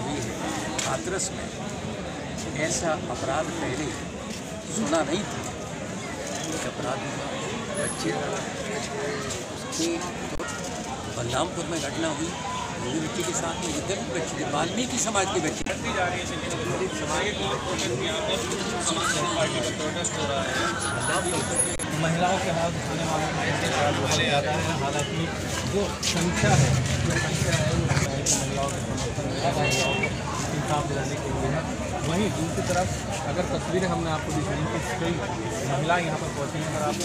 हुई है हाथरस में ऐसा अपराध पहले सुना नहीं था कि अपराध बच्चे उसकी बलरामपुर में घटना हुई। बच्ची के साथ में इधर भी बच्ची थी वाल्मीकि समाज की बच्ची महिलाओं के हाथ उठाने वाले में ऐसे अपराध बहुत ज़्यादा है। हालाँकि जो संख्या है, जो संख्या है, वो महिलाओं के समर्थन में इंसाफ दिलाने के लिए है। वहीं दूसरी तरफ़, अगर तस्वीरें हमने आपको दिखाई कि कई महिलाएँ यहाँ पर पहुँची हैं, अगर आप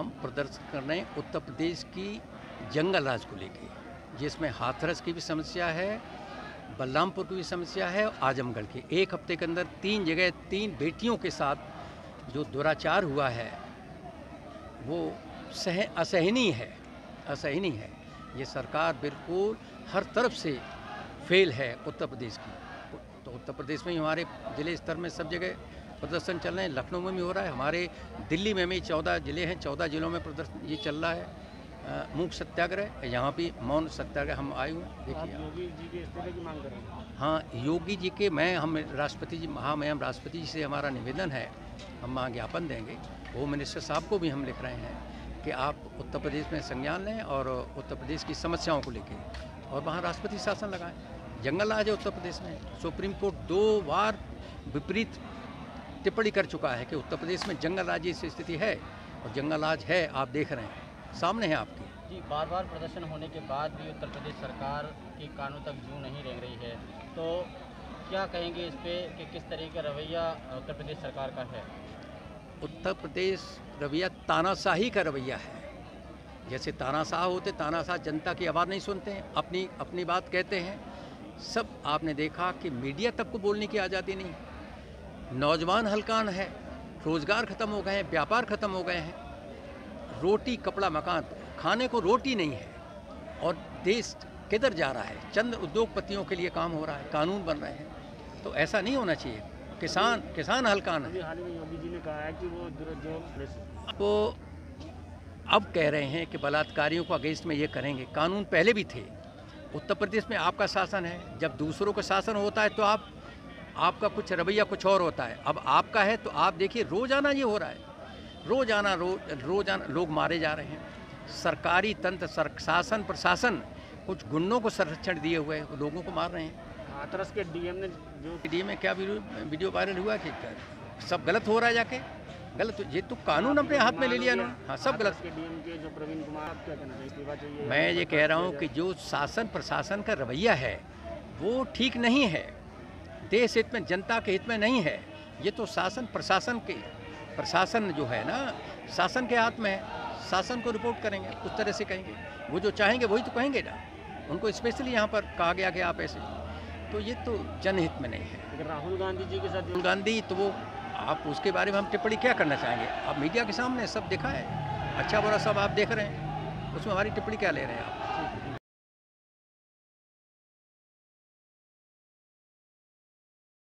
हम प्रदर्शन कर रहे हैं उत्तर प्रदेश की जंगल राज को लेके। जिसमें हाथरस की भी समस्या है, बलरामपुर की भी समस्या है आजमगढ़ की। एक हफ़्ते के अंदर तीन जगह, तीन बेटियों के साथ जो दुराचार हुआ है, वो सह, असहनीय है असहनीय है। ये सरकार बिल्कुल हर तरफ़ से फेल है उत्तर प्रदेश की। तो उत्तर प्रदेश में ही हमारे ज़िले स्तर में सब जगह प्रदर्शन चल रहे हैं। लखनऊ में भी हो रहा है। हमारे दिल्ली में भी चौदह ज़िले हैं। चौदह ज़िलों में प्रदर्शन ये चल रहा है। मूक सत्याग्रह यहाँ भी मौन सत्याग्रह हम आए हुए देखिए योगी जी के इस्तीफे की मांग कर रहे हैं? हाँ योगी जी के मैं हम राष्ट्रपति जी हाँ मैं राष्ट्रपति जी से हमारा निवेदन है। हम वहाँ ज्ञापन देंगे। होम मिनिस्टर साहब को भी हम लिख रहे हैं कि आप उत्तर प्रदेश में संज्ञान लें और उत्तर प्रदेश की समस्याओं को लेकर और वहाँ राष्ट्रपति शासन लगाएँ। जंगल राज है उत्तर प्रदेश में। सुप्रीम कोर्ट दो बार विपरीत टिप्पणी कर चुका है कि उत्तर प्रदेश में जंगल राज जैसी स्थिति है और जंगल राज है आप देख रहे हैं। सामने है आपकी। जी बार बार प्रदर्शन होने के बाद भी उत्तर प्रदेश सरकार के कानों तक जू नहीं रेंग रही है। तो क्या कहेंगे इस पर कि किस तरह का रवैया उत्तर प्रदेश सरकार का है? उत्तर प्रदेश रवैया तानाशाही का रवैया है। जैसे तानाशाह होते तानाशाह जनता की आवाज़ नहीं सुनते हैं अपनी अपनी बात कहते हैं। सब आपने देखा कि मीडिया तक को बोलने की आज़ादी नहीं। नौजवान हलकान है रोज़गार ख़त्म हो गए हैं व्यापार ख़त्म हो गए हैं। रोटी कपड़ा मकान खाने को रोटी नहीं है। और देश किधर जा रहा है? चंद उद्योगपतियों के लिए काम हो रहा है कानून बन रहे हैं। तो ऐसा नहीं होना चाहिए। किसान किसान हलकान है। अभी हाल में योगी जी ने कहा है कि वो जो वो अब कह रहे हैं कि बलात्कारियों को अगेंस्ट में ये करेंगे। कानून पहले भी थे। उत्तर प्रदेश में आपका शासन है। जब दूसरों का शासन होता है तो आप आपका कुछ रवैया कुछ और होता है। अब आपका है तो आप देखिए रोज़ाना ये हो रहा है। रोज़ाना रो रोज़ाना लोग मारे जा रहे हैं। सरकारी तंत्र सर, शासन प्रशासन कुछ गुंडों को संरक्षण दिए हुए है, लोगों को मार रहे हैं। हाथरस के डीएम ने जो डी में क्या वीडियो वायरल हुआ कि सब गलत हो रहा है जाके? गलत ये तो कानून अपने हाथ में ले लिया इन्होंने। हाँ सब गलत। डीएम के जो प्रवीण कुमार आप क्या कहना चाहिए मैं ये कह रहा हूँ कि जो शासन प्रशासन का रवैया है वो ठीक नहीं है। देश हित में जनता के हित में नहीं है। ये तो शासन प्रशासन के प्रशासन जो है ना शासन के हाथ में है। शासन को रिपोर्ट करेंगे उस तरह से कहेंगे। वो जो चाहेंगे वही तो कहेंगे ना। उनको स्पेशली यहाँ पर कहा गया कि आप ऐसे। तो ये तो जनहित में नहीं है। अगर राहुल गांधी जी के साथ राहुल गांधी तो वो आप उसके बारे में हम टिप्पणी क्या करना चाहेंगे? आप मीडिया के सामने सब देखा है। अच्छा बुरा सब आप देख रहे हैं। उसमें हमारी टिप्पणी क्या ले रहे हैं आप?